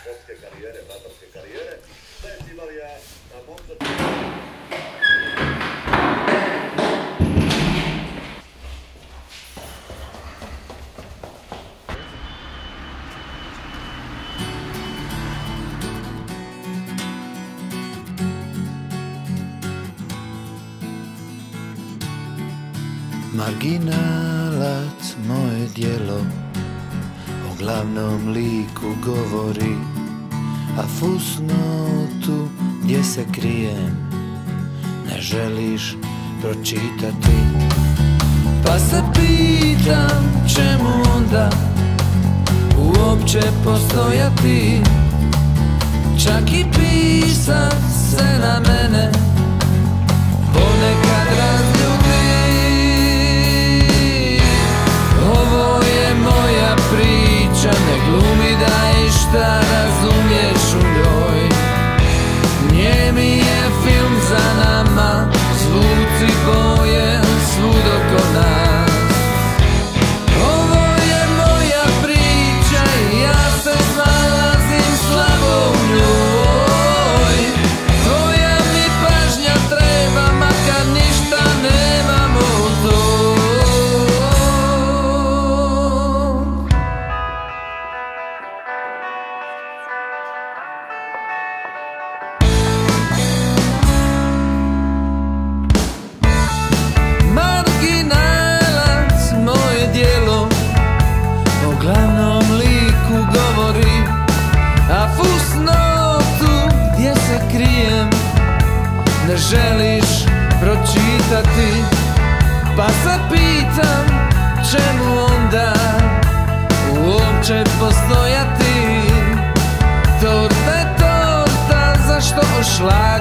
sportske karijere, vratarske moje Glavnom liku govori A fusnotu gdje se krijem Ne želiš pročitati. Pa se pitam čemu onda Uopće postojati. Čak i pisat se na mene Ne želiš pročitati? Pa se pitam čemu onda Uopće postojati? Torta torta zašto o šlagu Riječi